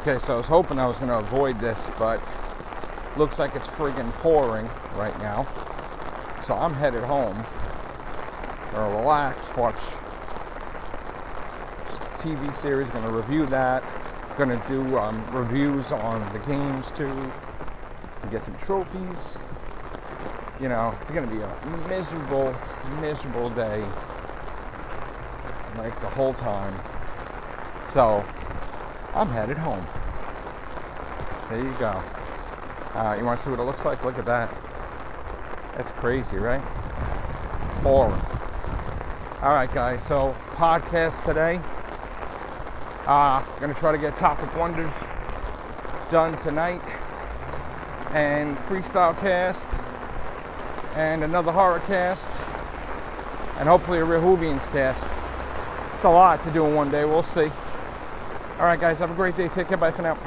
Okay, so I was hoping I was going to avoid this, but looks like it's friggin' pouring right now. So I'm headed home. Gonna relax, watch TV series. Gonna review that. Gonna do um, reviews on the games too. Get some trophies. You know, it's gonna be a miserable, miserable day. Like the whole time. So I'm headed home. There you go. Uh, you want to see what it looks like? Look at that. That's crazy, right? Pouring. All right, guys. So podcast today. Uh, gonna try to get topic wonders done tonight, and freestyle cast, and another horror cast, and hopefully a real Hoovians cast. It's a lot to do in one day. We'll see. All right, guys. Have a great day. Take care. Bye for now.